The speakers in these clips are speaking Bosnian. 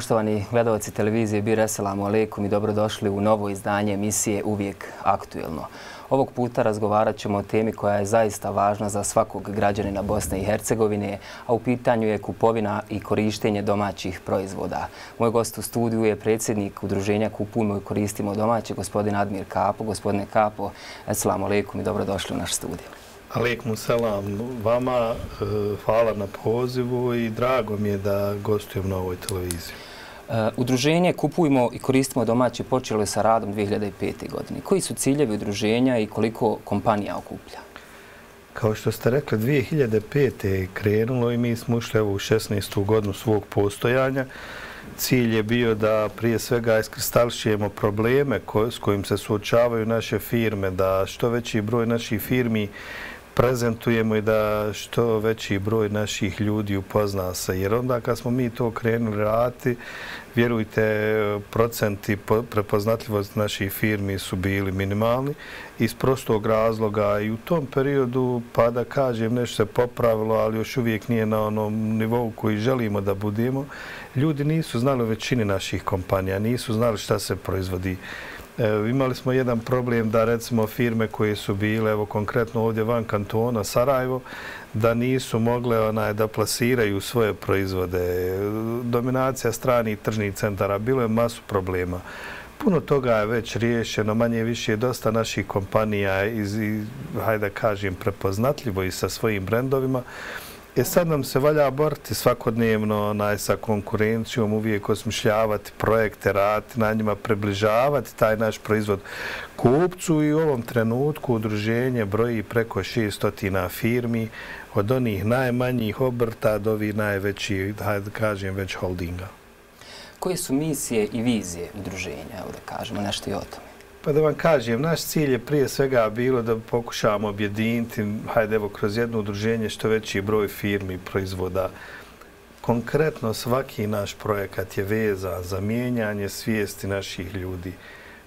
Poštovani gledalci televizije Bir Eselamu Aleikum i dobrodošli u novo izdanje emisije Uvijek aktuelno. Ovog puta razgovarat ćemo o temi koja je zaista važna za svakog građanina Bosne i Hercegovine, a u pitanju je kupovina i korištenje domaćih proizvoda. Moj gost u studiju je predsjednik udruženja Kupujmo i koristimo domaće, gospodin Admir Kapo. Gospodine Kapo, Eselamu Aleikum i dobrodošli u naš studiju. Aleikum selam vama, e, hvala na pozivu i drago mi je da gostujem na ovoj televiziji. Uh, udruženje Kupujmo i koristimo domaći počelo je sa radom 2005. godine. Koji su ciljevi udruženja i koliko kompanija okuplja? Kao što ste rekli, 2005. je krenulo i mi smo ušli u 16. godinu svog postojanja. Cilj je bio da prije svega iskristališujemo probleme s kojim se suočavaju naše firme, da što veći broj naših firmi prezentujemo i da što veći broj naših ljudi upozna se. Jer onda kad smo mi to krenuli raditi, vjerujte, procenti prepoznatljivosti naših firmi su bili minimalni iz prostog razloga i u tom periodu, pa da kažem, nešto se popravilo, ali još uvijek nije na onom nivou koji želimo da budemo. Ljudi nisu znali o većini naših kompanija, nisu znali šta se proizvodi. Imali smo jedan problem da recimo firme koje su bile, evo konkretno ovdje van kantona Sarajevo, da nisu mogle onaj, da plasiraju svoje proizvode. Dominacija stranih tržnih centara, bilo je masu problema. Puno toga je već riješeno, manje više je dosta naših kompanija iz, hajde da kažem, prepoznatljivo i sa svojim brendovima. E sad nam se valja boriti svakodnevno onaj, sa konkurencijom, uvijek osmišljavati projekte, raditi na njima, približavati taj naš proizvod kupcu i u ovom trenutku udruženje broji preko 600 firmi od onih najmanjih obrta do ovih najvećih, da kažem, već holdinga. Koje su misije i vizije udruženja, evo da kažemo nešto i o tome? Pa da vam kažem, naš cilj je prije svega bilo da pokušavamo objediniti, hajde evo, kroz jedno udruženje što veći broj firmi proizvoda. Konkretno svaki naš projekat je veza za mijenjanje svijesti naših ljudi.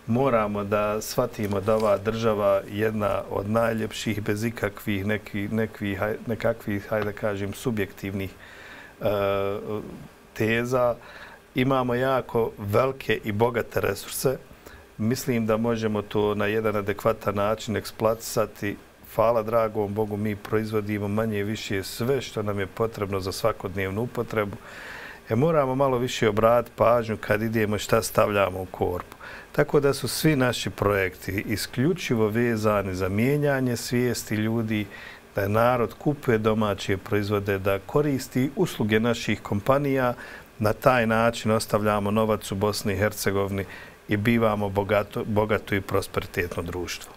Moramo da shvatimo da ova država jedna od najljepših bez ikakvih neki, neki, nekakvih, hajde da kažem, subjektivnih uh, teza. Imamo jako velike i bogate resurse, mislim da možemo to na jedan adekvatan način eksploatisati. Hvala dragom Bogu, mi proizvodimo manje i više sve što nam je potrebno za svakodnevnu upotrebu. E, moramo malo više obrati pažnju kad idemo šta stavljamo u korpu. Tako da su svi naši projekti isključivo vezani za mijenjanje svijesti ljudi, da je narod kupuje domaće proizvode, da koristi usluge naših kompanija, na taj način ostavljamo novac u Bosni i Hercegovini i bivamo bogato, bogato i prosperitetno društvo.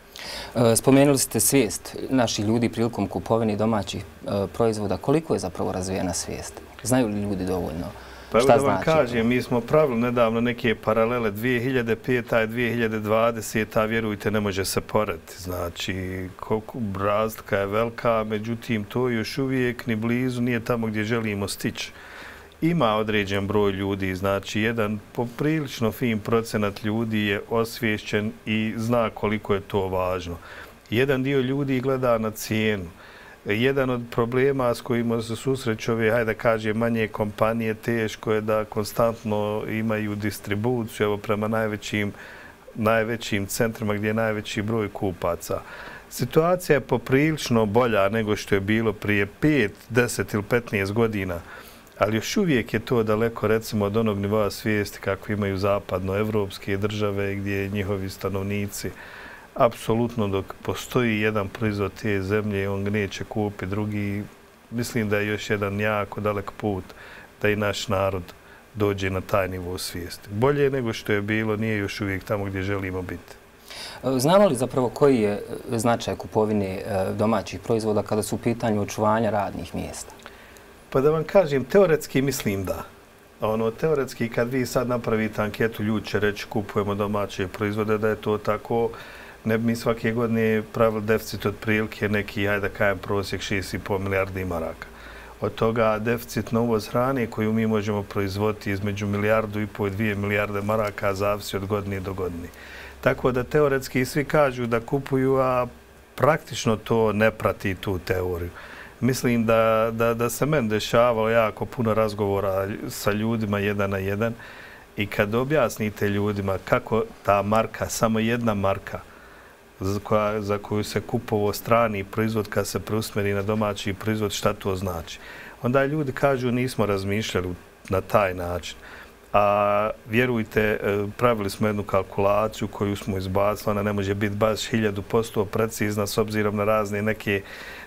E, spomenuli ste svijest naših ljudi prilikom kupovine domaćih e, proizvoda. Koliko je zapravo razvijena svijest? Znaju li ljudi dovoljno? Pa evo da vam kažem, mi smo pravili nedavno neke paralele 2005. i 2020. a vjerujte, ne može se porediti. Znači, koliko razlika je velika, međutim, to još uvijek ni blizu nije tamo gdje želimo stići ima određen broj ljudi, znači jedan poprilično fin procenat ljudi je osvješćen i zna koliko je to važno. Jedan dio ljudi gleda na cijenu. Jedan od problema s kojima se susreću ove, hajde da kaže, manje kompanije, teško je da konstantno imaju distribuciju evo, prema najvećim, najvećim centrima gdje je najveći broj kupaca. Situacija je poprilično bolja nego što je bilo prije 5, 10 ili 15 godina ali još uvijek je to daleko recimo od onog nivoa svijesti kako imaju zapadnoevropske države gdje njihovi stanovnici apsolutno dok postoji jedan proizvod te zemlje on neće kupi drugi mislim da je još jedan jako dalek put da i naš narod dođe na taj nivo svijesti. Bolje nego što je bilo, nije još uvijek tamo gdje želimo biti. Znamo li zapravo koji je značaj kupovine e, domaćih proizvoda kada su u pitanju očuvanja radnih mjesta? Pa da vam kažem, teoretski mislim da. Ono, teoretski kad vi sad napravite anketu, ljudi će reći kupujemo domaće proizvode, da je to tako. Ne mi svake godine pravili deficit od prilike neki, hajde da kajem, prosjek 6,5 milijardi maraka. Od toga deficit na uvoz hrane koju mi možemo proizvoditi između milijardu i pol dvije milijarde maraka zavisi od godine do godine. Tako da teoretski svi kažu da kupuju, a praktično to ne prati tu teoriju Mislim da, da, da se men dešavalo jako puno razgovora sa ljudima jedan na jedan i kad objasnite ljudima kako ta marka, samo jedna marka, za, koja, za koju se kupovo strani proizvod kad se preusmeri na domaći proizvod, šta to znači? Onda ljudi kažu nismo razmišljali na taj način. A vjerujte, e, pravili smo jednu kalkulaciju koju smo izbacili, ona ne može biti baš hiljadu posto precizna s obzirom na razne neke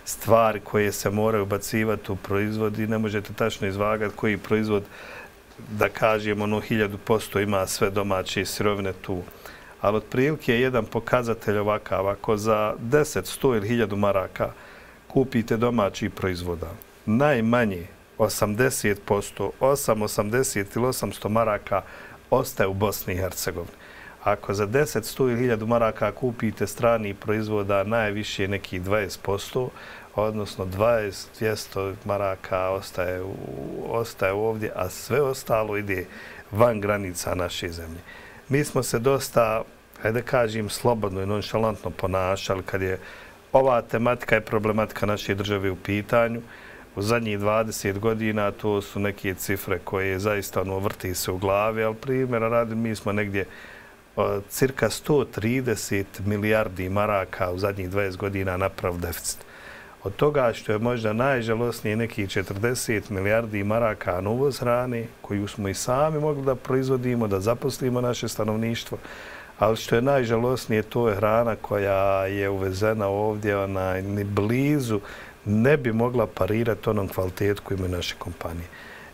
stvari koje se moraju bacivati u proizvod i ne možete tačno izvagati koji proizvod, da kažemo, ono hiljadu posto ima sve domaće sirovine tu. Ali otprilike je jedan pokazatelj ovakav, ako za 10, 100 ili 1000 maraka kupite domaći proizvoda, najmanje 80%, 8, 80 ili 800 maraka ostaje u Bosni i Hercegovini. Ako za 10, 100 ili 1000 maraka kupite strani proizvoda, najviše neki 20%, odnosno 20, 200 maraka ostaje, u, ostaje ovdje, a sve ostalo ide van granica naše zemlje. Mi smo se dosta, hajde kažem, slobodno i nonšalantno ponašali kad je ova tematika i problematika naše države u pitanju u zadnjih 20 godina to su neke cifre koje zaista ono, vrti se u glavi, ali primjera radi, mi smo negdje cirka 130 milijardi maraka u zadnjih 20 godina naprav deficit. Od toga što je možda najžalosnije neki 40 milijardi maraka na uvoz hrane, koju smo i sami mogli da proizvodimo, da zaposlimo naše stanovništvo, ali što je najžalosnije, to je hrana koja je uvezena ovdje, ona ni blizu ne bi mogla parirati onom kvalitetu koju imaju naše kompanije.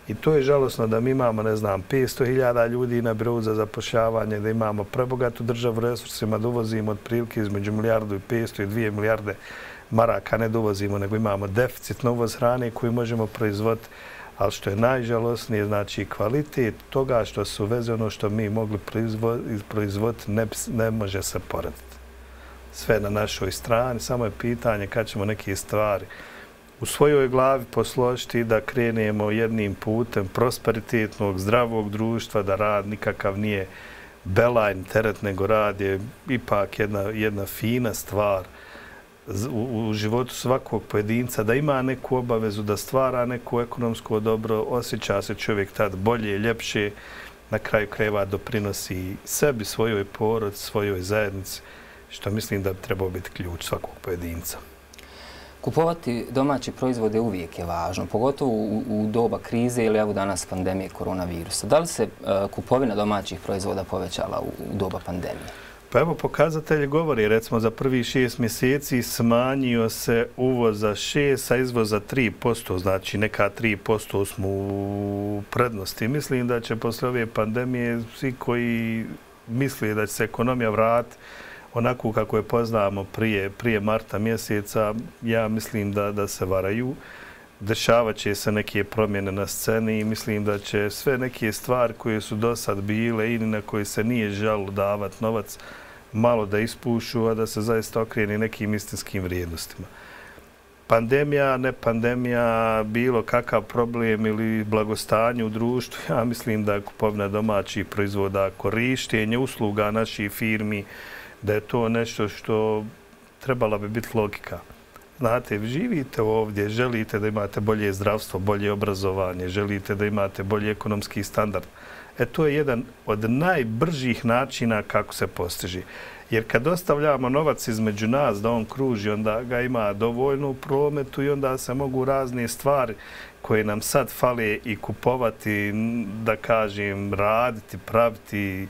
I to je žalosno da mi imamo, ne znam, 500.000 ljudi na birovu za zapošljavanje, da imamo prebogatu državu resursima, da uvozimo od prilike između milijardu i 500 i 2 milijarde maraka, ne da uvozimo, nego imamo deficit na uvoz hrane koju možemo proizvoditi, ali što je najžalosnije, znači kvalitet toga što su uveze ono što mi mogli proizvoditi ne, ne može se poraditi sve na našoj strani, samo je pitanje kad ćemo neke stvari u svojoj glavi posložiti da krenemo jednim putem prosperitetnog, zdravog društva, da rad nikakav nije belajn teret, nego rad je ipak jedna, jedna fina stvar u, u životu svakog pojedinca, da ima neku obavezu, da stvara neko ekonomsko dobro, osjeća se čovjek tad bolje, ljepše, na kraju kreva doprinosi sebi, svojoj porod, svojoj zajednici što mislim da treba biti ključ svakog pojedinca. Kupovati domaće proizvode uvijek je važno, pogotovo u, u doba krize ili evo danas pandemije koronavirusa. Da li se uh, kupovina domaćih proizvoda povećala u, u doba pandemije? Pa evo, pokazatelji govori, recimo za prvi šest mjeseci smanjio se uvoz za šest, a izvoz za tri posto, znači neka tri posto smo u prednosti. Mislim da će posle ove pandemije svi koji misli da će se ekonomija vratiti, onako kako je poznamo prije, prije marta mjeseca, ja mislim da, da se varaju. Dešavat će se neke promjene na sceni i mislim da će sve neke stvari koje su do sad bile i na koje se nije žalo davat novac, malo da ispušu, a da se zaista okreni nekim istinskim vrijednostima. Pandemija, ne pandemija, bilo kakav problem ili blagostanje u društvu, ja mislim da kupovna domaćih proizvoda, korištenje usluga naših firmi, da je to nešto što trebala bi biti logika. Znate, živite ovdje, želite da imate bolje zdravstvo, bolje obrazovanje, želite da imate bolji ekonomski standard. E to je jedan od najbržih načina kako se postiži. Jer kad ostavljamo novac između nas da on kruži, onda ga ima dovoljno u prometu i onda se mogu razne stvari koje nam sad fale i kupovati, da kažem, raditi, praviti,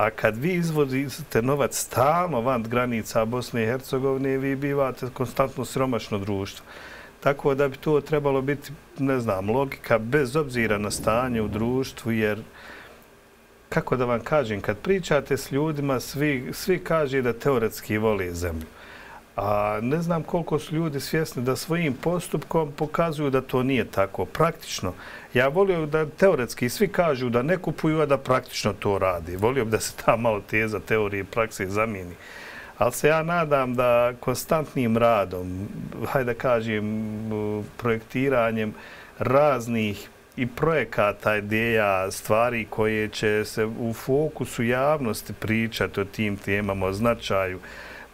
A kad vi izvodite novac stalno van granica Bosne i Hercegovine, vi bivate konstantno siromašno društvo. Tako da bi to trebalo biti, ne znam, logika bez obzira na stanje u društvu, jer kako da vam kažem, kad pričate s ljudima, svi, svi kaže da teoretski vole zemlju. A ne znam koliko su ljudi svjesni da svojim postupkom pokazuju da to nije tako. Praktično, ja volio da teoretski svi kažu da ne kupuju, a da praktično to radi. Volio bi da se ta malo teza teorije i prakse zamijeni. Ali se ja nadam da konstantnim radom, hajde da kažem, projektiranjem raznih i projekata, ideja, stvari koje će se u fokusu javnosti pričati o tim temama, o značaju,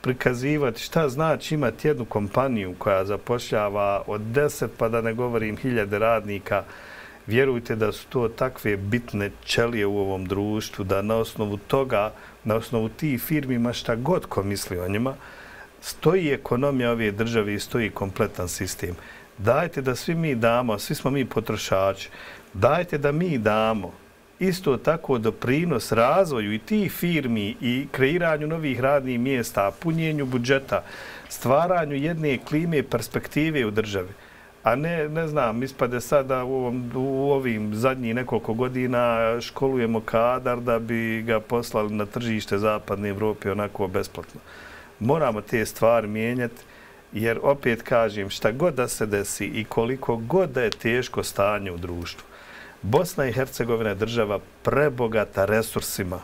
prikazivati šta znači imati jednu kompaniju koja zapošljava od deset, pa da ne govorim hiljade radnika, vjerujte da su to takve bitne čelije u ovom društvu, da na osnovu toga, na osnovu tih firmima šta god ko misli o njima, stoji ekonomija ove države i stoji kompletan sistem. Dajte da svi mi damo, svi smo mi potrošači, dajte da mi damo isto tako doprinos razvoju i tih firmi i kreiranju novih radnih mjesta, punjenju budžeta, stvaranju jedne klime perspektive u državi. A ne, ne znam, ispade sada u, ovom, u ovim zadnjih nekoliko godina školujemo kadar da bi ga poslali na tržište Zapadne Evrope onako besplatno. Moramo te stvari mijenjati jer opet kažem šta god da se desi i koliko god da je teško stanje u društvu, Bosna i Hercegovina je država prebogata resursima.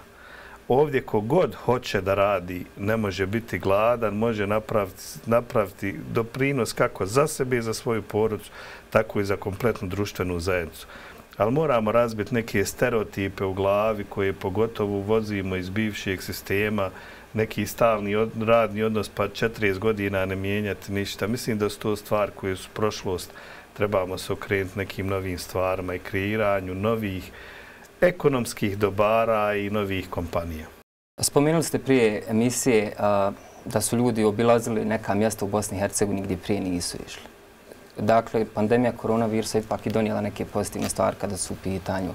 Ovdje kogod hoće da radi ne može biti gladan, može napraviti, napraviti doprinos kako za sebe i za svoju porodcu, tako i za kompletnu društvenu zajednicu. Ali moramo razbiti neke stereotipe u glavi koje pogotovo vozimo iz bivšeg sistema, neki stalni od, radni odnos pa 40 godina ne mijenjati ništa. Mislim da su to stvari koje su prošlost trebamo se okrenuti nekim novim stvarima i kreiranju novih ekonomskih dobara i novih kompanija. Spomenuli ste prije emisije da su ljudi obilazili neka mjesta u Bosni i Hercegovini gdje prije nisu išli. Dakle, pandemija koronavirusa ipak i donijela neke pozitivne stvari kada su u pitanju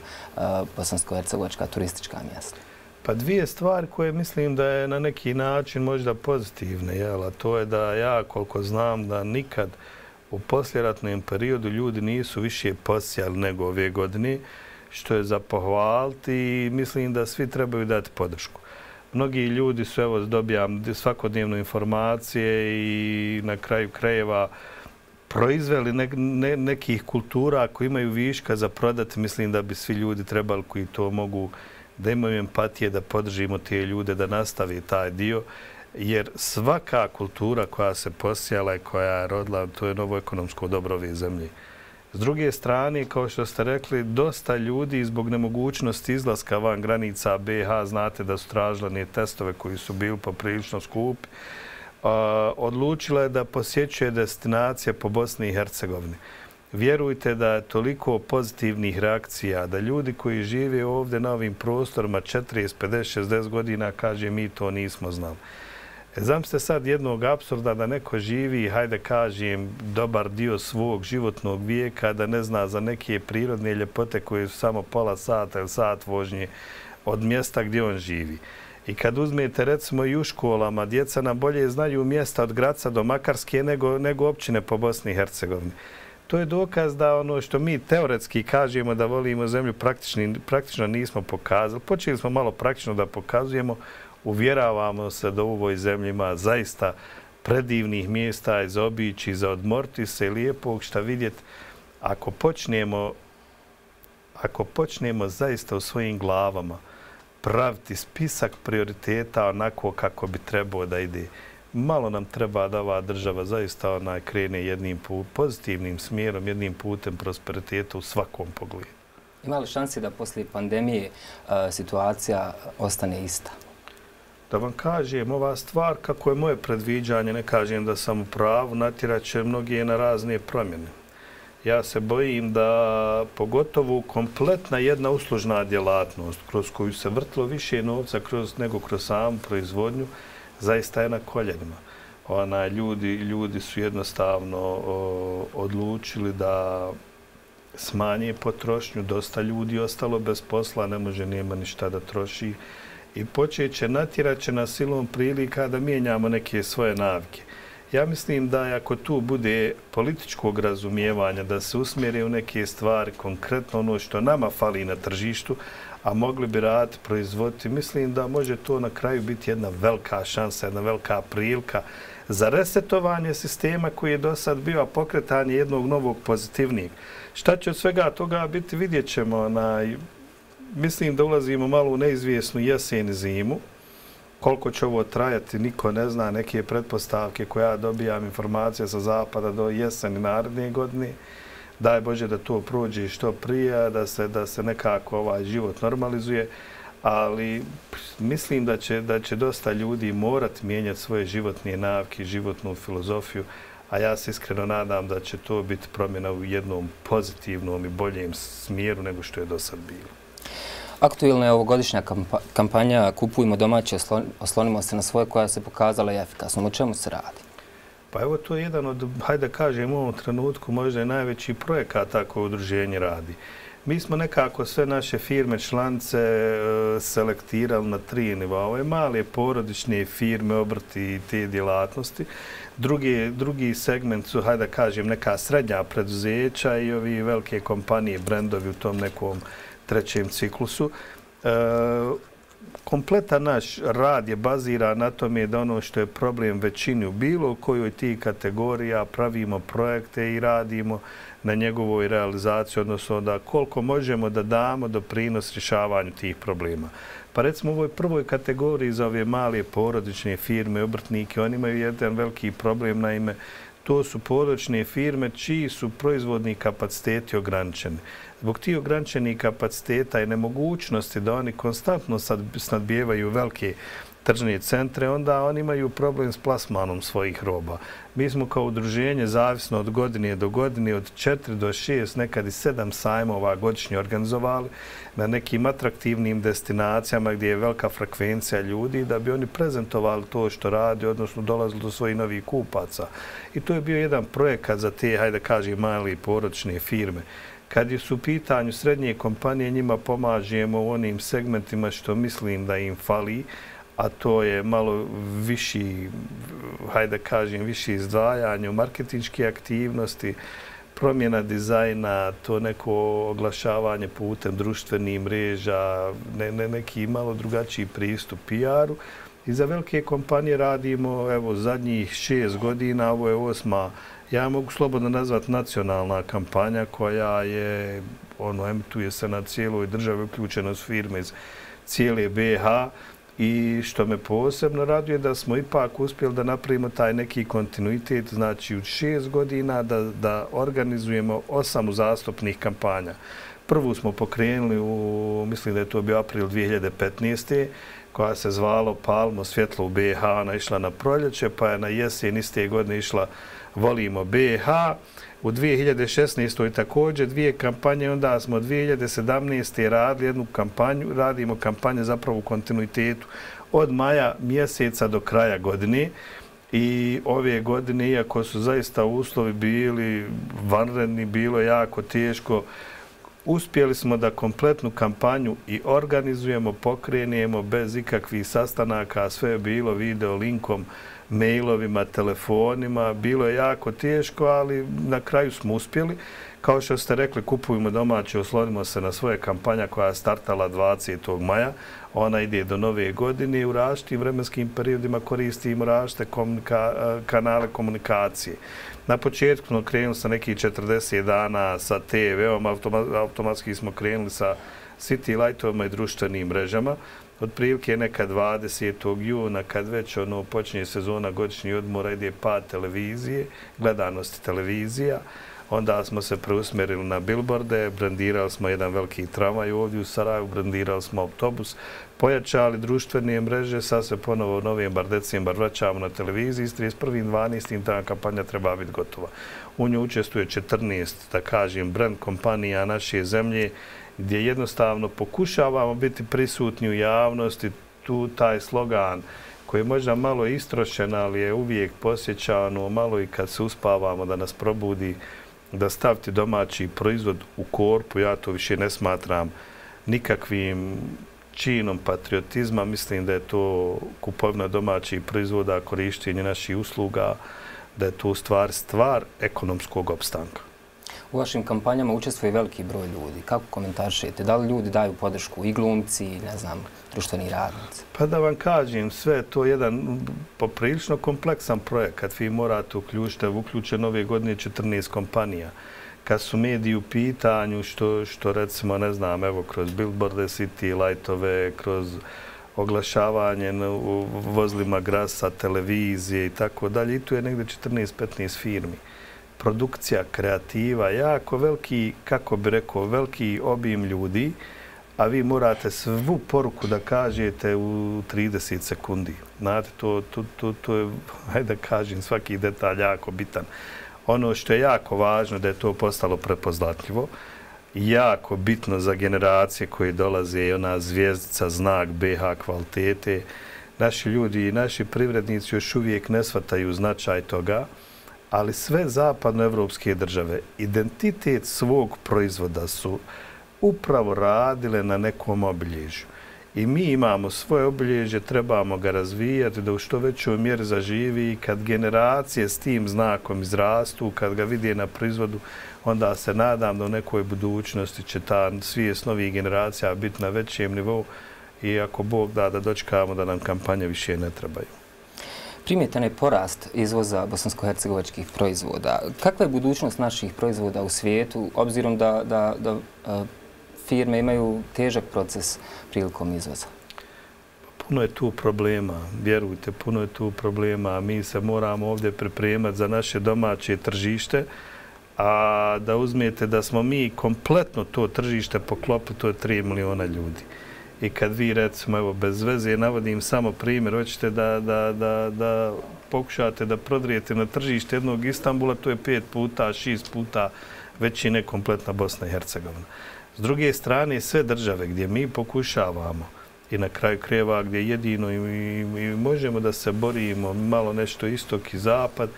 bosansko-hercegovačka turistička mjesta. Pa dvije stvari koje mislim da je na neki način možda pozitivne, jel? a to je da ja koliko znam da nikad u posljeratnom periodu ljudi nisu više posijali nego ove godine, što je za pohvaliti i mislim da svi trebaju dati podršku. Mnogi ljudi su, evo, dobijam svakodnevno informacije i na kraju krajeva proizveli ne, ne, nekih kultura koji imaju viška za prodati. Mislim da bi svi ljudi trebali koji to mogu da imaju empatije, da podržimo te ljude, da nastavi taj dio jer svaka kultura koja se posijala i koja je rodila, to je novo ekonomsko dobro ove zemlje. S druge strane, kao što ste rekli, dosta ljudi zbog nemogućnosti izlaska van granica BH, znate da su tražili testove koji su bili poprilično skupi, odlučila je da posjećuje destinacije po Bosni i Hercegovini. Vjerujte da je toliko pozitivnih reakcija, da ljudi koji žive ovdje na ovim prostorima 40, 50, 60 godina kaže mi to nismo znali. E, Znam ste sad jednog absurda da neko živi, hajde kažem, dobar dio svog životnog vijeka, da ne zna za neke prirodne ljepote koje su samo pola sata ili sat vožnje od mjesta gdje on živi. I kad uzmete recimo i u školama, djeca nam bolje znaju mjesta od Graca do Makarske nego, nego općine po Bosni i Hercegovini. To je dokaz da ono što mi teoretski kažemo da volimo zemlju praktično nismo pokazali. Počeli smo malo praktično da pokazujemo, uvjeravamo se da u ovoj zemlji ima zaista predivnih mjesta za obići, za odmorti se lijepog šta vidjeti. Ako počnemo, ako počnemo zaista u svojim glavama praviti spisak prioriteta onako kako bi trebao da ide, malo nam treba da ova država zaista ona krene jednim pozitivnim smjerom, jednim putem prosperiteta u svakom pogledu. Ima li šansi da poslije pandemije situacija ostane ista? Da vam kažem ova stvar kako je moje predviđanje, ne kažem da sam u pravu, natiraće mnoge mnogi na razne promjene. Ja se bojim da pogotovo kompletna jedna uslužna djelatnost kroz koju se vrtilo više novca kroz, nego kroz samu proizvodnju, zaista je na koljenima. Ona, ljudi, ljudi su jednostavno o, odlučili da smanje potrošnju, dosta ljudi ostalo bez posla, ne može, nema ništa da troši i počet će, natjerat će silom prilika da mijenjamo neke svoje navike. Ja mislim da ako tu bude političkog razumijevanja, da se usmjeri u neke stvari, konkretno ono što nama fali na tržištu, a mogli bi raditi, proizvoditi, mislim da može to na kraju biti jedna velika šansa, jedna velika prilika za resetovanje sistema koji je do sad bio pokretanje jednog novog pozitivnijeg. Šta će od svega toga biti, vidjet ćemo na mislim da ulazimo malo u neizvjesnu jesen zimu. Koliko će ovo trajati, niko ne zna neke pretpostavke koje ja dobijam informacije sa zapada do jeseni naredne godine. Daj Bože da to prođe što prije, da se, da se nekako ovaj život normalizuje. ali mislim da će, da će dosta ljudi morati mijenjati svoje životne navke, životnu filozofiju, a ja se iskreno nadam da će to biti promjena u jednom pozitivnom i boljem smjeru nego što je do sad bilo. Aktuilna je ovogodišnja kampanja Kupujmo domaće, oslonimo se na svoje koja se pokazala i efikasnom. O čemu se radi? Pa evo to je jedan od, hajde kažem u ovom trenutku, možda je najveći projekat koje udruženje radi. Mi smo nekako sve naše firme, člance e, selektirali na tri nivoa. Ove male porodične firme, obrti i te djelatnosti. Drugi, drugi segment su, hajde kažem, neka srednja preduzeća i ovi velike kompanije, brendovi u tom nekom trećem ciklusu. E, kompletan naš rad je bazira na tome da ono što je problem većini u bilo kojoj ti kategorija pravimo projekte i radimo na njegovoj realizaciji, odnosno da koliko možemo da damo do prinos rješavanju tih problema. Pa recimo u ovoj prvoj kategoriji za ove male porodične firme, obrtnike, oni imaju jedan veliki problem, naime, to su porodične firme čiji su proizvodni kapaciteti ograničeni. Zbog tih ograničenih kapaciteta i nemogućnosti da oni konstantno snadbijevaju velike tržne centre, onda oni imaju problem s plasmanom svojih roba. Mi smo kao udruženje, zavisno od godine do godine, od 4 do 6, nekad i 7 sajmova godišnje organizovali na nekim atraktivnim destinacijama gdje je velika frekvencija ljudi da bi oni prezentovali to što radi, odnosno dolazili do svojih novih kupaca. I to je bio jedan projekat za te, hajde kaži, mali porodične firme. Kad su u pitanju srednje kompanije, njima pomažemo u onim segmentima što mislim da im fali, a to je malo viši, hajde kažem, viši izdvajanje u marketinjske aktivnosti, promjena dizajna, to neko oglašavanje putem društvenih mreža, ne, ne, neki malo drugačiji pristup PR-u. I za velike kompanije radimo, evo, zadnjih šest godina, ovo je osma, ja mogu slobodno nazvati nacionalna kampanja koja je, ono, emituje se na cijeloj državi, uključeno s firme iz cijele BH, I što me posebno raduje da smo ipak uspjeli da napravimo taj neki kontinuitet, znači u šest godina da, da organizujemo osam uzastopnih kampanja. Prvu smo pokrenuli u, mislim da je to bio april 2015. koja se zvalo Palmo svjetlo u BH, ona išla na proljeće, pa je na jesen iste godine išla Volimo BH. U 2016. također dvije kampanje, onda smo 2017. radili jednu kampanju, radimo kampanje zapravo u kontinuitetu od maja mjeseca do kraja godine. I ove godine, iako su zaista uslovi bili vanredni, bilo jako teško, uspjeli smo da kompletnu kampanju i organizujemo, pokrenijemo bez ikakvih sastanaka, sve je bilo video linkom, mailovima, telefonima. Bilo je jako teško, ali na kraju smo uspjeli. Kao što ste rekli, kupujemo domaće, oslonimo se na svoje kampanja koja je startala 20. maja. Ona ide do nove godine i u različitim vremenskim periodima koristimo različite kanale komunikacije. Na početku smo krenuli sa nekih 40 dana sa TV-om, automatski smo krenuli sa City Lightovima i društvenim mrežama otprilike neka 20. juna, kad već ono počinje sezona godišnji odmora, ide pad televizije, gledanosti televizija, onda smo se preusmerili na bilborde, brandirali smo jedan veliki tramvaj ovdje u Saraju, brandirali smo autobus, pojačali društvene mreže, sad se ponovo u novembar, decembar vraćamo na televiziji, s 31.12. ta kampanja treba biti gotova. U nju učestvuje 14, da kažem, brand kompanija naše zemlje, gdje jednostavno pokušavamo biti prisutni u javnosti, tu taj slogan koji je možda malo istrošen, ali je uvijek posjećano, malo i kad se uspavamo da nas probudi, da staviti domaći proizvod u korpu, ja to više ne smatram nikakvim činom patriotizma, mislim da je to kupovna domaćih proizvoda, korištenje naših usluga, da je to stvar, stvar ekonomskog opstanka. U vašim kampanjama učestvuje veliki broj ljudi. Kako komentaršete? Da li ljudi daju podršku i glumci, ne znam, društveni radnici? Pa da vam kažem, sve to je jedan poprilično kompleksan projekat. Vi morate uključiti, uključen ove godine 14 kompanija. Kad su mediji u pitanju, što, što recimo, ne znam, evo, kroz billboarde, city, lightove, kroz oglašavanje u vozlima grasa, televizije i tako dalje. I tu je negde 14-15 firmi produkcija, kreativa, jako veliki, kako bi rekao, veliki obim ljudi, a vi morate svu poruku da kažete u 30 sekundi. Znate, to, to, to, to je, hajde da kažem, svaki detalj jako bitan. Ono što je jako važno da je to postalo prepoznatljivo, jako bitno za generacije koje dolaze je ona zvijezdica, znak BH kvalitete. Naši ljudi i naši privrednici još uvijek ne shvataju značaj toga, ali sve zapadnoevropske države identitet svog proizvoda su upravo radile na nekom obilježju. I mi imamo svoje obilježje, trebamo ga razvijati da u što većoj mjeri zaživi i kad generacije s tim znakom izrastu, kad ga vidije na proizvodu, onda se nadam da u nekoj budućnosti će ta svijest novih generacija biti na većem nivou i ako Bog da da dočekamo da nam kampanje više ne trebaju. Primjetan je porast izvoza bosansko-hercegovačkih proizvoda. Kakva je budućnost naših proizvoda u svijetu, obzirom da, da, da e, firme imaju težak proces prilikom izvoza? Puno je tu problema, vjerujte, puno je tu problema. Mi se moramo ovdje pripremati za naše domaće tržište, a da uzmijete da smo mi kompletno to tržište poklopili, to je 3 miliona ljudi. I kad vi, recimo, evo, bez veze, navodim samo primjer, hoćete da, da, da, da pokušate da prodrijete na tržište jednog Istambula, to je pet puta, šest puta većine kompletna Bosna i Hercegovina. S druge strane, sve države gdje mi pokušavamo i na kraju kreva gdje jedino i, i, i možemo da se borimo malo nešto istok i zapad,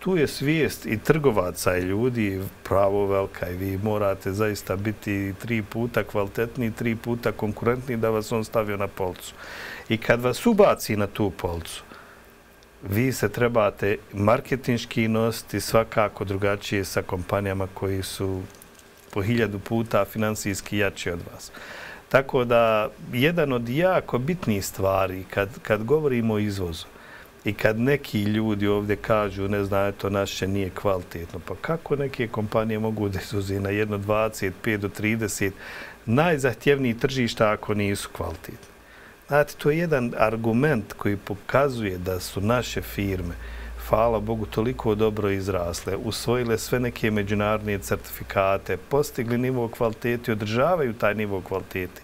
tu je svijest i trgovaca i ljudi pravo velika i vi morate zaista biti tri puta kvalitetni, tri puta konkurentni da vas on stavio na polcu. I kad vas ubaci na tu polcu, vi se trebate marketinški nositi svakako drugačije sa kompanijama koji su po hiljadu puta finansijski jači od vas. Tako da, jedan od jako bitnijih stvari kad, kad govorimo o izvozu i kad neki ljudi ovdje kažu, ne znam, to naše nije kvalitetno, pa kako neke kompanije mogu da izvoze na jedno 25 do 30 najzahtjevniji tržišta ako nisu kvalitetni? Znate, to je jedan argument koji pokazuje da su naše firme hvala Bogu, toliko dobro izrasle, usvojile sve neke međunarodne certifikate, postigli nivo kvalitete, održavaju taj nivo kvalitete,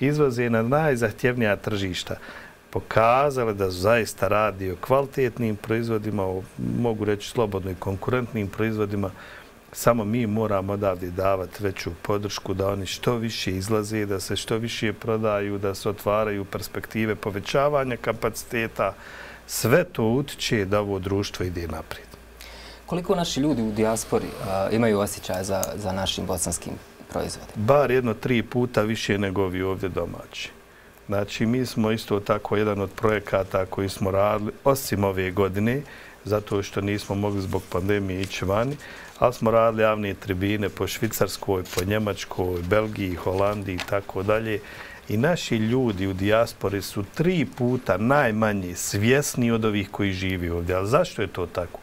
izvoze na najzahtjevnija tržišta, pokazale da zaista radi o kvalitetnim proizvodima, o, mogu reći slobodno i konkurentnim proizvodima, samo mi moramo odavde davati veću podršku da oni što više izlaze, da se što više prodaju, da se otvaraju perspektive povećavanja kapaciteta, sve to utiče da ovo društvo ide naprijed. Koliko naši ljudi u dijaspori imaju osjećaje za, za našim bosanskim proizvodima? Bar jedno tri puta više nego ovi ovdje domaći. Znači, mi smo isto tako jedan od projekata koji smo radili, osim ove godine, zato što nismo mogli zbog pandemije ići vani, ali smo radili javne tribine po Švicarskoj, po Njemačkoj, Belgiji, Holandiji i tako dalje. I naši ljudi u dijaspori su tri puta najmanje svjesni od ovih koji živi ovdje. Ali zašto je to tako?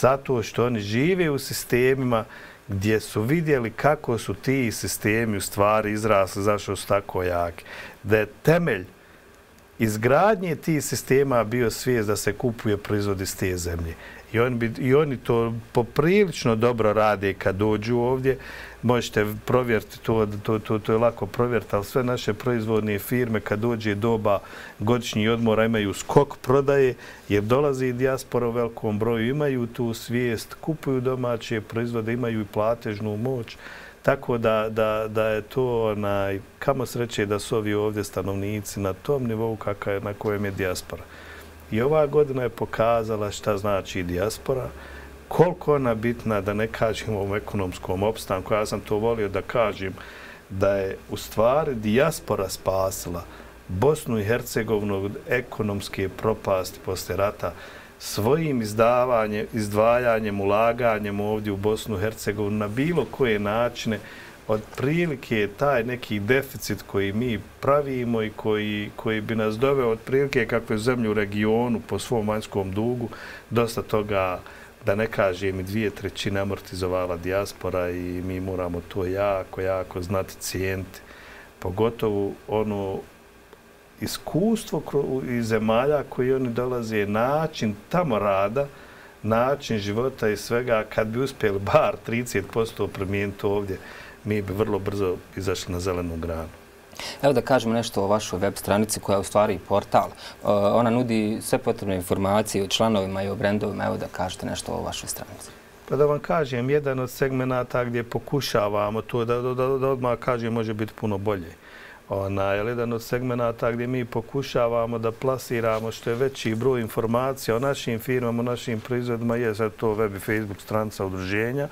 Zato što oni žive u sistemima gdje su vidjeli kako su ti sistemi u stvari izrasli, zašto su tako jaki. Da je temelj izgradnje tih sistema bio svijest da se kupuje proizvodi iz te zemlje. I oni, bi, I oni to poprilično dobro rade kad dođu ovdje možete provjeriti to, to, to, to je lako provjeriti, ali sve naše proizvodne firme kad dođe doba godišnji odmora imaju skok prodaje, jer dolazi i dijaspora u velikom broju, imaju tu svijest, kupuju domaće proizvode, imaju i platežnu moć, tako da, da, da je to onaj, kamo sreće da su ovi ovdje stanovnici na tom nivou kakav je, na kojem je dijaspora. I ova godina je pokazala šta znači dijaspora, koliko ona bitna, da ne kažem u ekonomskom opstanku, ja sam to volio da kažem, da je u stvari dijaspora spasila Bosnu i Hercegovinu od ekonomske propasti posle rata. Svojim izdavanjem, izdvajanjem, ulaganjem ovdje u Bosnu i Hercegovinu na bilo koje načine, od prilike taj neki deficit koji mi pravimo i koji, koji bi nas doveo od prilike kakve zemlju u regionu po svom vanjskom dugu, dosta toga da ne kažem dvije trećine amortizovala dijaspora i mi moramo to jako, jako znati cijenti. Pogotovo ono iskustvo iz zemalja koji oni dolaze, način tamo rada, način života i svega, kad bi uspjeli bar 30% promijeniti ovdje, mi bi vrlo brzo izašli na zelenu granu. Evo da kažemo nešto o vašoj web stranici koja je u stvari portal. E, ona nudi sve potrebne informacije o članovima i o brendovima. Evo da kažete nešto o vašoj stranici. Pa da vam kažem, jedan od segmenata gdje pokušavamo to, da, da, da odmah kažem, može biti puno bolje. Ona, je jedan od segmenata gdje mi pokušavamo da plasiramo što je veći broj informacija o našim firmama, o našim proizvodima, je za to web i Facebook stranca udruženja.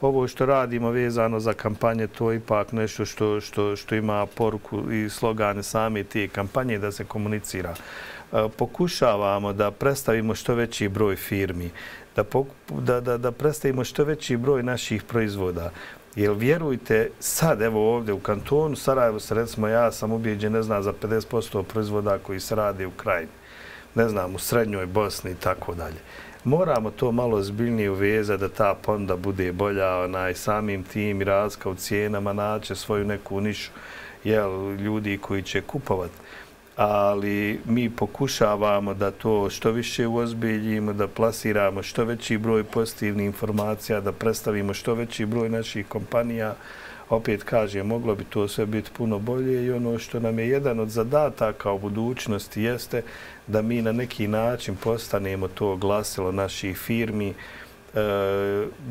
Ovo što radimo vezano za kampanje, to je ipak nešto što, što, što ima poruku i slogane same te kampanje da se komunicira. E, pokušavamo da predstavimo što veći broj firmi, da, da, da, da predstavimo što veći broj naših proizvoda. Jer vjerujte, sad evo ovdje u kantonu Sarajevo se recimo ja sam ubijeđen, ne znam, za 50% proizvoda koji se rade u krajini. Ne znam, u srednjoj Bosni i tako dalje. Moramo to malo zbiljnije uveza da ta ponda bude bolja onaj, samim tim i razlika u cijenama naće svoju neku nišu jel, ljudi koji će kupovati ali mi pokušavamo da to što više uozbiljimo, da plasiramo što veći broj pozitivnih informacija, da predstavimo što veći broj naših kompanija. Opet kažem, moglo bi to sve biti puno bolje i ono što nam je jedan od zadataka u budućnosti jeste da mi na neki način postanemo to glasilo naših firmi. E,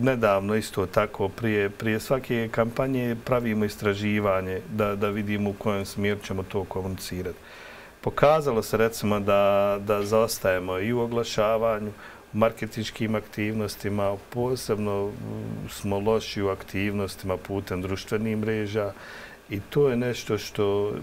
nedavno isto tako, prije, prije svake kampanje pravimo istraživanje da, da vidimo u kojem smjeru ćemo to komunicirati pokazalo se recimo da, da zaostajemo i u oglašavanju, u marketičkim aktivnostima, posebno mm, smo loši u aktivnostima putem društvenih mreža i to je nešto što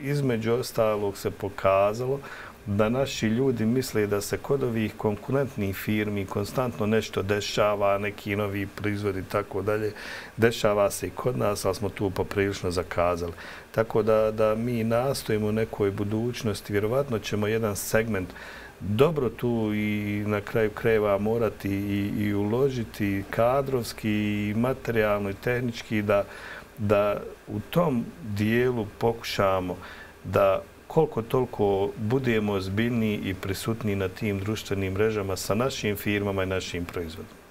između ostalog se pokazalo da naši ljudi misle da se kod ovih konkurentnih firmi konstantno nešto dešava, neki novi proizvodi i tako dalje, dešava se i kod nas, ali smo tu poprilično zakazali. Tako da, da mi nastojimo u nekoj budućnosti, vjerovatno ćemo jedan segment dobro tu i na kraju kreva morati i, i uložiti kadrovski i materijalno i tehnički da, da u tom dijelu pokušamo da koliko toliko budemo zbiljni i prisutni na tim društvenim mrežama sa našim firmama i našim proizvodima.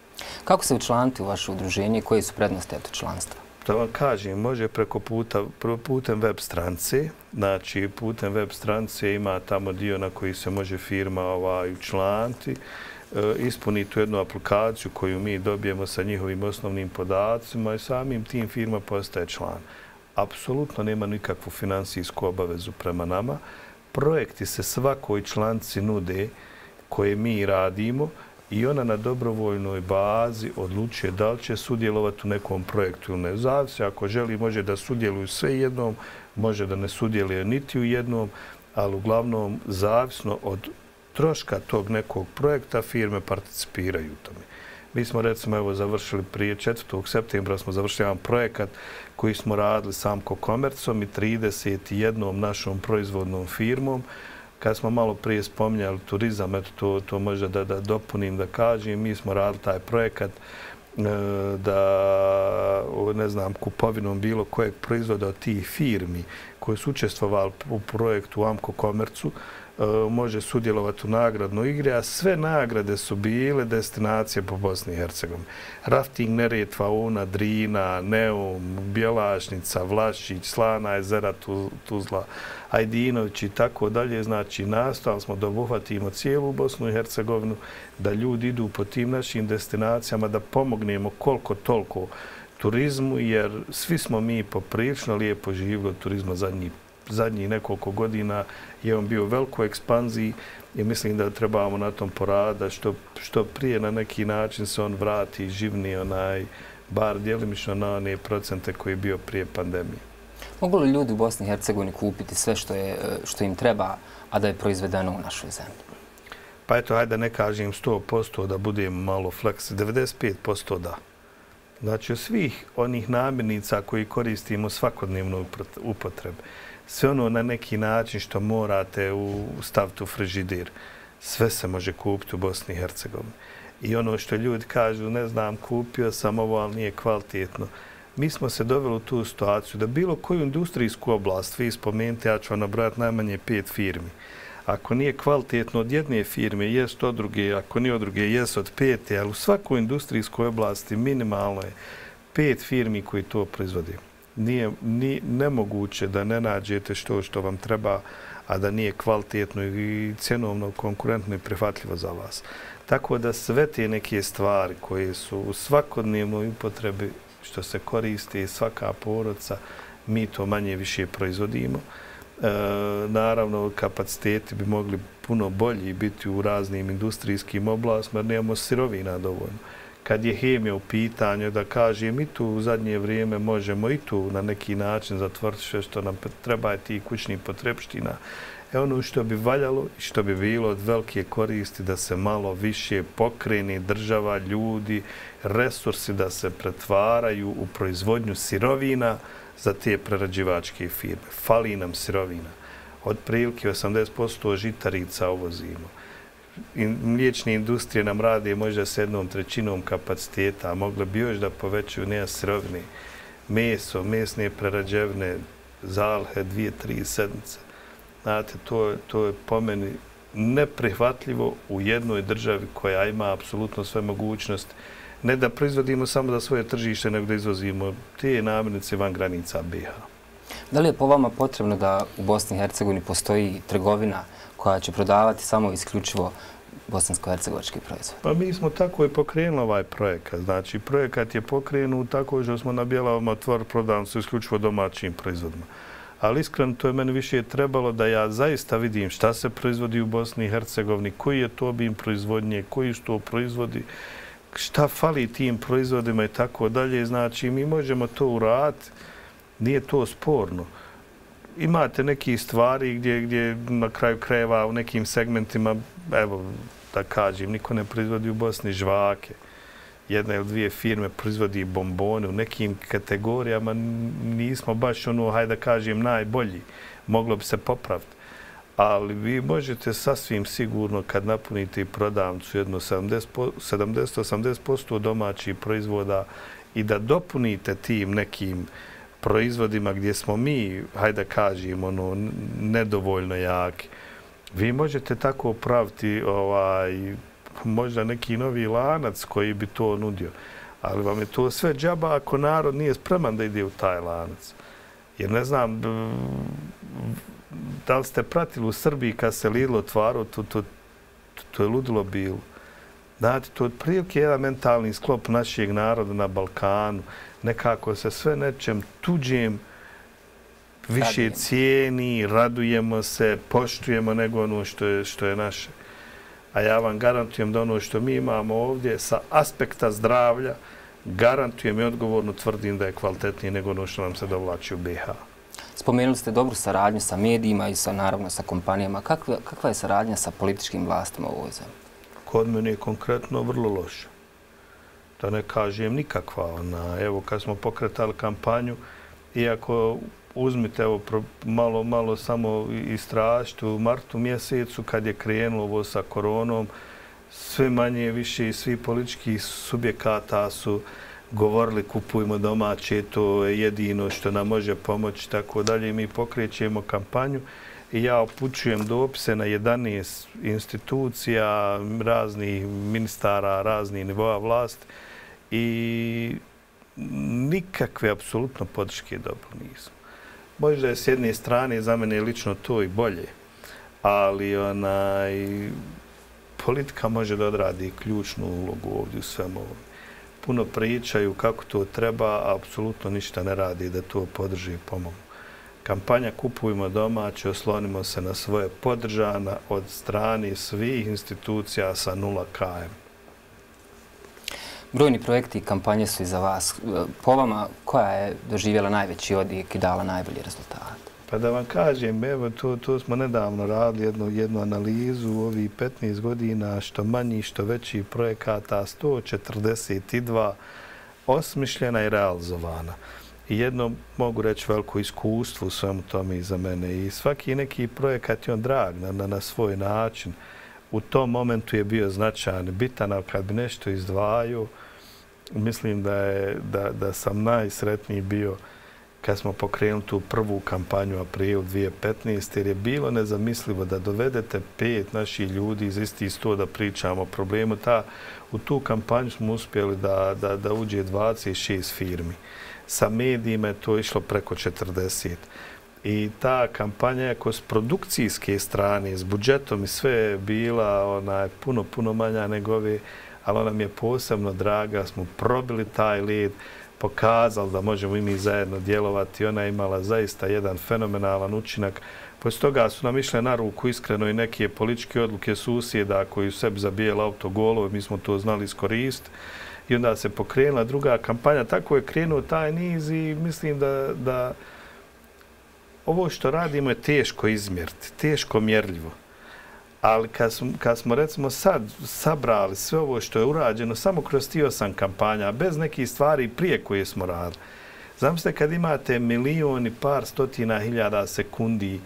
Kako se učlaniti u vaše udruženje i koji su prednosti eto članstva? Da vam kažem, može preko puta, putem web strance. Znači, putem web strance ima tamo dio na koji se može firma ovaj, učlaniti. E, ispuni tu jednu aplikaciju koju mi dobijemo sa njihovim osnovnim podacima i samim tim firma postaje član apsolutno nema nikakvu finansijsku obavezu prema nama. Projekti se svakoj članci nude koje mi radimo i ona na dobrovoljnoj bazi odlučuje da li će sudjelovati u nekom projektu ili ne. Zavisi, ako želi, može da sudjeluju sve jednom, može da ne sudjeluje niti u jednom, ali uglavnom, zavisno od troška tog nekog projekta, firme participiraju u tome. Mi smo recimo evo završili prije 4. septembra smo završili jedan projekat koji smo radili samko komercom i 31 našom proizvodnom firmom. Kad smo malo prije spominjali turizam, eto to, to možda da, da dopunim da kažem, mi smo radili taj projekat e, da ne znam kupovinom bilo kojeg proizvoda od tih firmi koji su učestvovali u projektu Amko Komercu E, može sudjelovati u nagradnoj igri, a sve nagrade su bile destinacije po Bosni i Hercegovini. Rafting Neretva, Una, Drina, Neum, Bjelašnica, Vlašić, Slana, Jezera, Tuzla, Ajdinović i tako dalje. Znači, nastavili smo da obuhvatimo cijelu Bosnu i Hercegovinu, da ljudi idu po tim našim destinacijama, da pomognemo koliko toliko turizmu, jer svi smo mi poprilično lijepo živjeli od turizma zadnjih zadnjih nekoliko godina je on bio u velikoj ekspanziji i mislim da trebamo na tom porada što, što prije na neki način se on vrati živni onaj bar djelimično na one procente koji je bio prije pandemije. Mogu li ljudi u Bosni i Hercegovini kupiti sve što, je, što im treba, a da je proizvedeno u našoj zemlji? Pa eto, hajde ne kažem 100% da budemo malo fleksi, 95% da. Znači, svih onih namirnica koji koristimo svakodnevno upotrebe, sve ono na neki način što morate u staviti u frižidir, sve se može kupiti u Bosni i Hercegovini. I ono što ljudi kažu, ne znam, kupio sam ovo, ali nije kvalitetno. Mi smo se doveli u tu situaciju da bilo koju industrijsku oblast, vi spomenite, ja ću vam nabrojati najmanje pet firmi. Ako nije kvalitetno od jedne firme, jest od druge, ako nije od druge, jest od pete, ali u svakoj industrijskoj oblasti minimalno je pet firmi koji to proizvode nije, ni, nemoguće da ne nađete što što vam treba, a da nije kvalitetno i cjenovno konkurentno i prihvatljivo za vas. Tako da sve te neke stvari koje su u svakodnevnoj upotrebi što se koriste svaka porodca, mi to manje više proizvodimo. E, naravno, kapaciteti bi mogli puno bolji biti u raznim industrijskim oblastima, jer nemamo sirovina dovoljno. Kad je hemija u pitanju, da kaže mi tu u zadnje vrijeme možemo i tu na neki način zatvrti sve što nam treba je ti kućni potrebština. E ono što bi valjalo i što bi bilo od velike koristi da se malo više pokreni država, ljudi, resursi da se pretvaraju u proizvodnju sirovina za te prerađivačke firme. Fali nam sirovina. Od prilike 80% žitarica uvozimo. Mliječne industrije nam rade možda s jednom trećinom kapaciteta, a mogle bi još da povećaju nema sirovine. Meso, mesne prerađevne, zalhe, dvije, tri sedmice. Znate, to, to je po meni neprihvatljivo u jednoj državi koja ima apsolutno sve mogućnosti ne da proizvodimo samo za svoje tržište, nego da izvozimo te namirnice van granica BiH. Da li je po vama potrebno da u Bosni i Hercegovini postoji trgovina koja će prodavati samo isključivo bosansko-hercegovački proizvod? Pa mi smo tako i pokrenuli ovaj projekat. Znači, projekat je pokrenut tako što smo na Bjelavom otvor prodavno su isključivo domaćim proizvodima. Ali iskreno, to je meni više trebalo da ja zaista vidim šta se proizvodi u Bosni i Hercegovini, koji je to obim proizvodnje, koji što proizvodi šta fali tim proizvodima i tako dalje. Znači, mi možemo to uraditi, nije to sporno. Imate neke stvari gdje, gdje na kraju krajeva u nekim segmentima, evo, da kažem, niko ne proizvodi u Bosni žvake. Jedna ili dvije firme proizvodi bombone. U nekim kategorijama nismo baš ono, hajde da kažem, najbolji. Moglo bi se popraviti ali vi možete sasvim sigurno kad napunite prodavnicu jedno 70-80% domaćih proizvoda i da dopunite tim nekim proizvodima gdje smo mi, hajde da kažem, ono, nedovoljno jaki, vi možete tako praviti ovaj, možda neki novi lanac koji bi to nudio. Ali vam je to sve džaba ako narod nije spreman da ide u taj lanac. Jer ne znam, da li ste pratili u Srbiji kad se Lidl otvaro, to, to, to je ludilo bilo. Znate, to je prilike jedan mentalni sklop našeg naroda na Balkanu. Nekako se sve nečem tuđem više cijeni, radujemo se, poštujemo nego ono što je, što je naše. A ja vam garantujem da ono što mi imamo ovdje sa aspekta zdravlja, garantujem i odgovorno tvrdim da je kvalitetnije nego ono što nam se dovlači u BiH. Spomenuli ste dobru saradnju sa medijima i sa, naravno sa kompanijama. Kakva, kakva je saradnja sa političkim vlastima u ovoj zemlji? Kod mene je konkretno vrlo loša. Da ne kažem nikakva. Ona, evo, kad smo pokretali kampanju, iako uzmite evo, malo, malo samo istražiti u martu mjesecu kad je krenulo ovo sa koronom, sve manje više i svi politički subjekata su govorili kupujmo domaće, to je jedino što nam može pomoći, tako dalje. Mi pokrećemo kampanju i ja upućujem dopise na 11 institucija, raznih ministara, raznih nivoa vlasti, i nikakve apsolutno podrške dobro nismo. Možda je s jedne strane za mene lično to i bolje, ali onaj, politika može da odradi ključnu ulogu ovdje u svemu ovom puno pričaju kako to treba, a apsolutno ništa ne radi da to podrži i pomogu. Kampanja Kupujmo domaće, oslonimo se na svoje podržana od strani svih institucija sa nula KM. Brojni projekti i kampanje su i za vas. Po vama, koja je doživjela najveći odijek i dala najbolji rezultat? Pa da vam kažem, evo, to, to smo nedavno radili jednu, jednu analizu u ovih 15 godina, što manji, što veći projekata, 142 osmišljena i realizovana. I jedno mogu reći veliko iskustvo u svemu tome i za mene. I svaki neki projekat je on drag na, na, na svoj način. U tom momentu je bio značajan, bitan, ali kad bi nešto izdvaju, mislim da, je, da, da sam najsretniji bio kad smo pokrenuli tu prvu kampanju april 2015. jer je bilo nezamislivo da dovedete pet naših ljudi iz isti sto da pričamo o problemu. Ta, u tu kampanju smo uspjeli da, da, da uđe 26 firmi. sa medijima je to išlo preko 40. I ta kampanja je s produkcijske strane, s budžetom i sve je bila ona je puno, puno manja nego ove, ali ona mi je posebno draga, smo probili taj led, pokazali da možemo i mi zajedno djelovati. Ona je imala zaista jedan fenomenalan učinak. Poslije toga su nam išle na ruku iskreno i neke političke odluke susjeda koji su sebi zabijeli autogolove, mi smo to znali iskoristiti. I onda se pokrenula druga kampanja. Tako je krenuo taj niz i mislim da, da ovo što radimo je teško izmjeriti, teško mjerljivo. Ali kad smo, kad smo recimo sad sabrali sve ovo što je urađeno samo kroz ti osam kampanja, bez nekih stvari prije koje smo radili, znam ste kad imate milioni, par stotina hiljada sekundi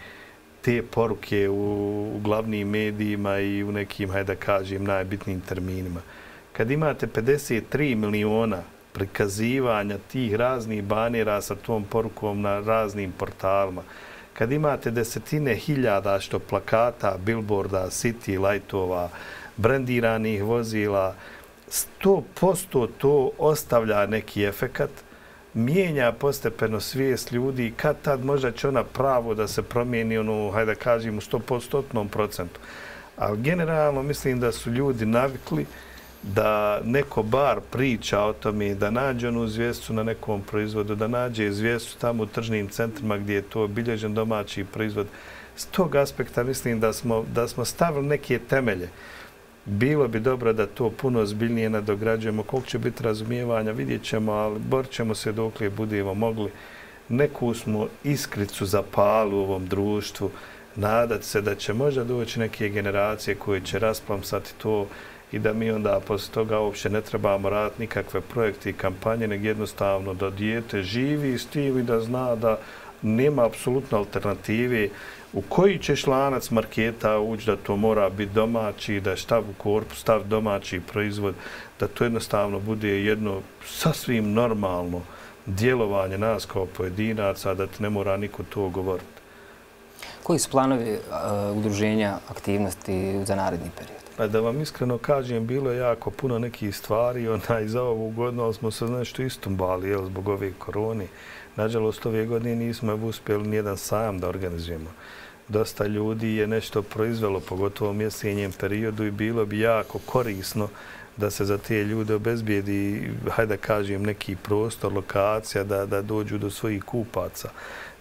te poruke u, u glavnim medijima i u nekim, hajde da kažem, najbitnijim terminima, kad imate 53 miliona prikazivanja tih raznih banera sa tom porukom na raznim portalima, kad imate desetine hiljada što plakata, billboarda, city lightova, brandiranih vozila, 100% to ostavlja neki efekat, mijenja postepeno svijest ljudi, kad tad možda će ona pravo da se promijeni, ono, hajde da kažem, u 100% procentu. Ali generalno mislim da su ljudi navikli da neko bar priča o tome, da nađe onu zvijestu na nekom proizvodu, da nađe zvijestu tamo u tržnim centrima gdje je to obilježen domaći proizvod. S tog aspekta mislim da smo, da smo stavili neke temelje. Bilo bi dobro da to puno zbiljnije nadograđujemo. Koliko će biti razumijevanja, vidjet ćemo, ali borit ćemo se dok li budemo mogli. Neku smo iskricu zapali u ovom društvu. Nadat se da će možda doći neke generacije koje će rasplamsati to i da mi onda posle toga uopće ne trebamo raditi nikakve projekte i kampanje, nego jednostavno da dijete živi s tim i da zna da nema apsolutno alternative u koji ćeš lanac marketa ući da to mora biti domaći, da je stav u korpu, stav domaći proizvod, da to jednostavno bude jedno sasvim normalno djelovanje nas kao pojedinaca, da ti ne mora niko to govoriti. Koji su planovi uh, udruženja aktivnosti za naredni period? Pa da vam iskreno kažem, bilo je jako puno nekih stvari onaj, za ovu godinu, smo se nešto istumbali jel, zbog ove korone. Nažalost, ove godine nismo uspjeli nijedan sajam da organizujemo. Dosta ljudi je nešto proizvelo, pogotovo u mjesenjem periodu i bilo bi jako korisno da se za te ljude obezbijedi, hajde da kažem, neki prostor, lokacija, da, da dođu do svojih kupaca.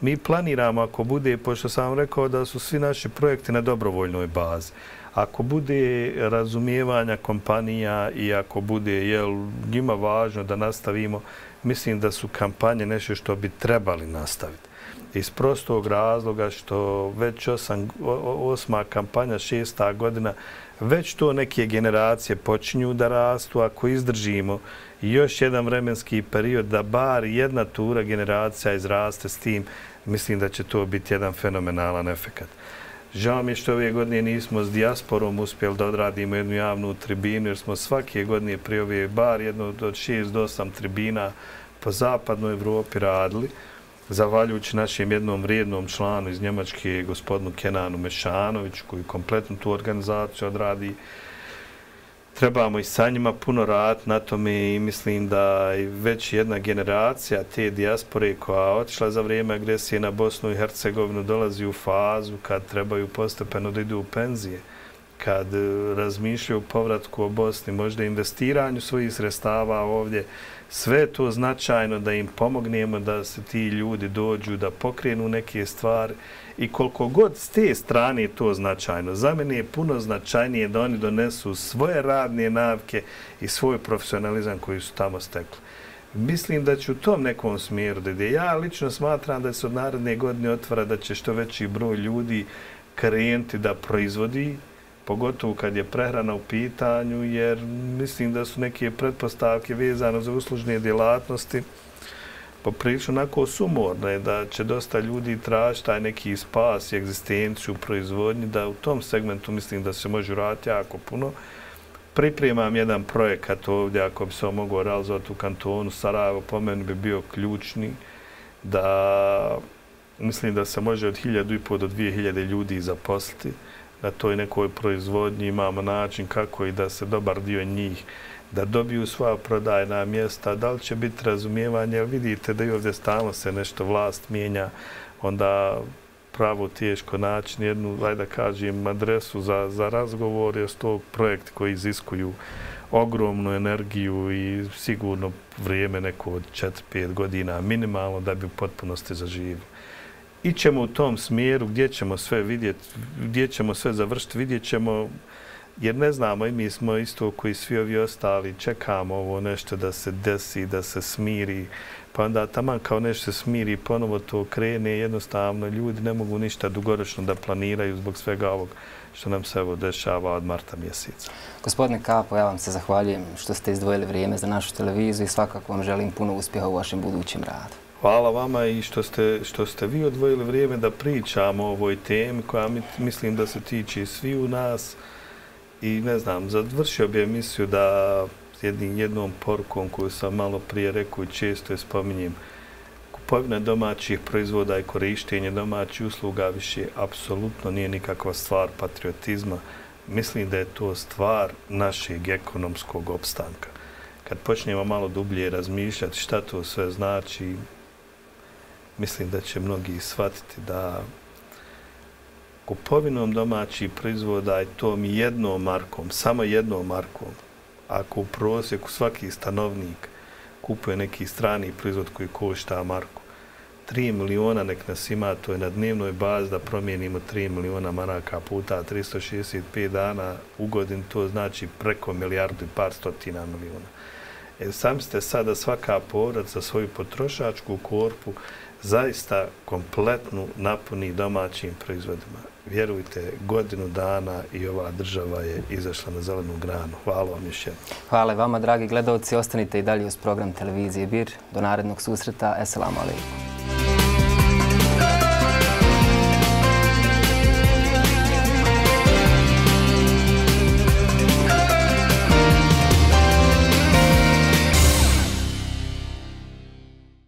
Mi planiramo, ako bude, pošto sam rekao da su svi naši projekti na dobrovoljnoj bazi, ako bude razumijevanja kompanija i ako bude jel, njima važno da nastavimo, mislim da su kampanje nešto što bi trebali nastaviti. Iz prostog razloga što već osam, osma kampanja, šesta godina, već to neke generacije počinju da rastu. Ako izdržimo još jedan vremenski period da bar jedna tura generacija izraste s tim, mislim da će to biti jedan fenomenalan efekat. Žao mi je što ove godine nismo s dijasporom uspjeli da odradimo jednu javnu tribinu, jer smo svake godine prije ove bar jedno od šest do osam tribina po zapadnoj Evropi radili, zavaljujući našem jednom vrijednom članu iz Njemačke, gospodinu Kenanu Mešanoviću, koji kompletno tu organizaciju odradi trebamo i sa njima puno rad na tome i mislim da i već jedna generacija te dijaspore koja otišla za vrijeme agresije na Bosnu i Hercegovinu dolazi u fazu kad trebaju postepeno da idu u penzije, kad e, razmišljaju razmišljaju povratku o Bosni, možda investiranju svojih sredstava ovdje, sve to značajno da im pomognemo da se ti ljudi dođu, da pokrenu neke stvari i koliko god s te strane to značajno. Za mene je puno značajnije da oni donesu svoje radne navke i svoj profesionalizam koji su tamo stekli. Mislim da će u tom nekom smjeru da ide. Ja lično smatram da se od naredne godine otvara da će što veći broj ljudi krenuti da proizvodi, pogotovo kad je prehrana u pitanju, jer mislim da su neke pretpostavke vezane za uslužne djelatnosti, poprilično onako sumorne da će dosta ljudi tražiti taj neki spas i egzistenciju u proizvodnji, da u tom segmentu mislim da se može raditi jako puno. Pripremam jedan projekat ovdje, ako bi se on mogao realizovati u kantonu Sarajevo, po meni bi bio ključni, da mislim da se može od 1000 i do 2000 ljudi zaposliti na toj nekoj proizvodnji, imamo način kako i da se dobar dio njih da dobiju svoja prodajna mjesta, da li će biti razumijevanje, ali vidite da i ovdje stalno se nešto vlast mijenja, onda pravo teško naći jednu, ajde da kažem, adresu za, za razgovor, je to projekt koji iziskuju ogromnu energiju i sigurno vrijeme neko od 4-5 godina minimalno da bi u potpunosti zaživio ićemo u tom smjeru gdje ćemo sve vidjeti, gdje ćemo sve završiti, vidjet ćemo, jer ne znamo i mi smo isto koji svi ovi ostali, čekamo ovo nešto da se desi, da se smiri, pa onda taman kao nešto se smiri, ponovo to krene, jednostavno ljudi ne mogu ništa dugoročno da planiraju zbog svega ovog što nam se evo dešava od marta mjeseca. Gospodine Kapo, ja vam se zahvaljujem što ste izdvojili vrijeme za našu televiziju i svakako vam želim puno uspjeha u vašem budućem radu. Hvala vama i što ste, što ste vi odvojili vrijeme da pričamo o ovoj temi koja mislim da se tiče svi u nas. I ne znam, završio bi emisiju da jednim, jednom porukom koju sam malo prije rekao i često je spominjem, kupovina domaćih proizvoda i korištenje domaćih usluga više apsolutno nije nikakva stvar patriotizma. Mislim da je to stvar našeg ekonomskog opstanka. Kad počnemo malo dublje razmišljati šta to sve znači, mislim da će mnogi shvatiti da kupovinom domaćih proizvoda i tom jednom markom, samo jednom markom, ako u prosjeku svaki stanovnik kupuje neki strani proizvod koji košta marku, 3 miliona nek nas ima, to je na dnevnoj bazi da promijenimo 3 miliona maraka puta 365 dana u godin, to znači preko milijardu i par stotina miliona. E, sam ste sada svaka porad za svoju potrošačku korpu zaista kompletnu napuni domaćim proizvodima. Vjerujte, godinu dana i ova država je izašla na zelenu granu. Hvala vam još jednom. Hvala vama, dragi gledalci. Ostanite i dalje uz program televizije BIR. Do narednog susreta. Esselamu alaikum.